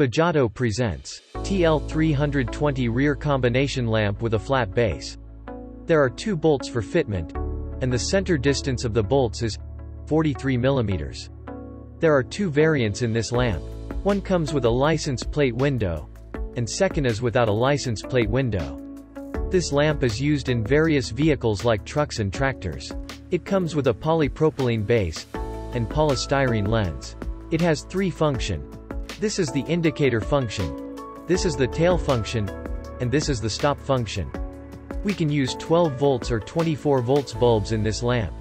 Bajato presents TL320 rear combination lamp with a flat base. There are two bolts for fitment, and the center distance of the bolts is 43 mm. There are two variants in this lamp. One comes with a license plate window, and second is without a license plate window. This lamp is used in various vehicles like trucks and tractors. It comes with a polypropylene base and polystyrene lens. It has three function. This is the indicator function. This is the tail function. And this is the stop function. We can use 12 volts or 24 volts bulbs in this lamp.